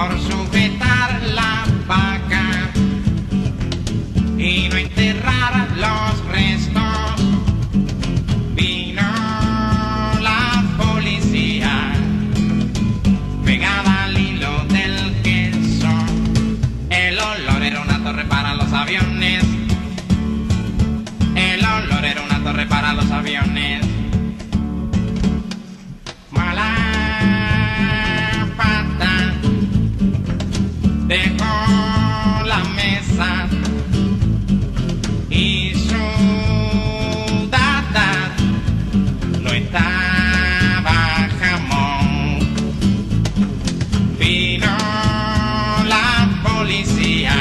por sujetar la vaca y no enterrar los restos. Vino la policía pegada al hilo del queso. El olor era una torre para los aviones. El olor era una torre para los aviones. estaba jamón. Vino la policía,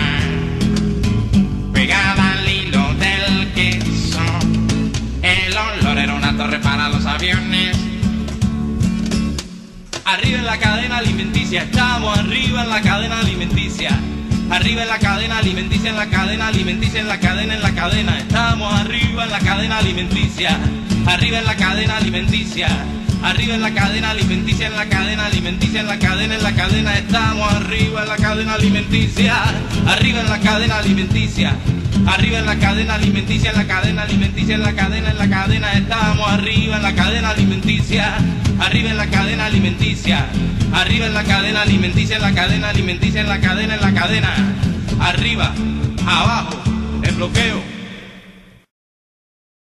pegada al hilo del queso. El olor era una torre para los aviones. Arriba en la cadena alimenticia, estamos arriba en la cadena alimenticia. Arriba en la cadena alimenticia, en la cadena alimenticia, en la cadena, en la cadena. Estamos arriba en la cadena alimenticia. Arriba en la cadena alimenticia. Arriba en la cadena alimenticia, en la cadena alimenticia, en la cadena, en la cadena. Estamos arriba en la cadena alimenticia. Arriba en la cadena alimenticia. Arriba en la cadena alimenticia, en la cadena alimenticia, en la cadena, en la cadena. Estamos arriba en la cadena alimenticia. Arriba en la cadena alimenticia. Arriba en la cadena alimenticia, en la cadena alimenticia, en la cadena, en la cadena. Arriba, abajo, el bloqueo.